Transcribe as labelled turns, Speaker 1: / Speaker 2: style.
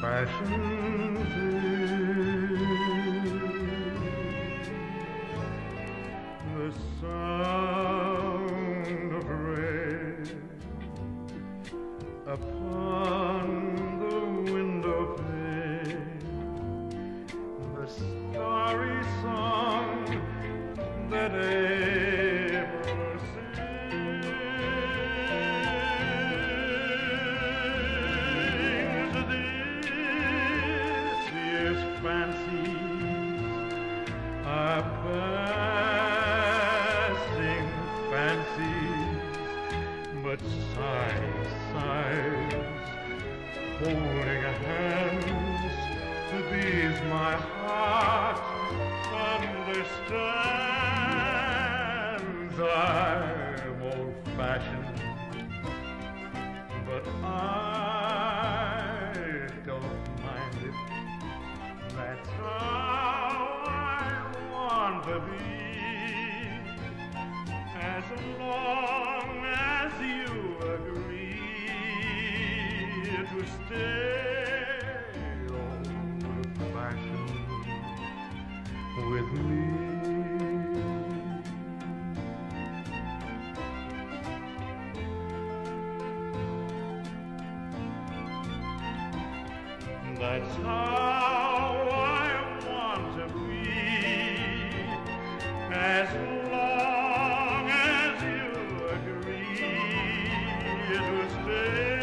Speaker 1: fashion The sound of rain upon the window pane, the starry song that passing fancies, but sighs, sighs, holding hands, to these my heart understands. I'm old-fashioned, but I don't mind it. That's want to be. As long as you agree to stay old-fashioned with me. That's how As long as you agree to stay.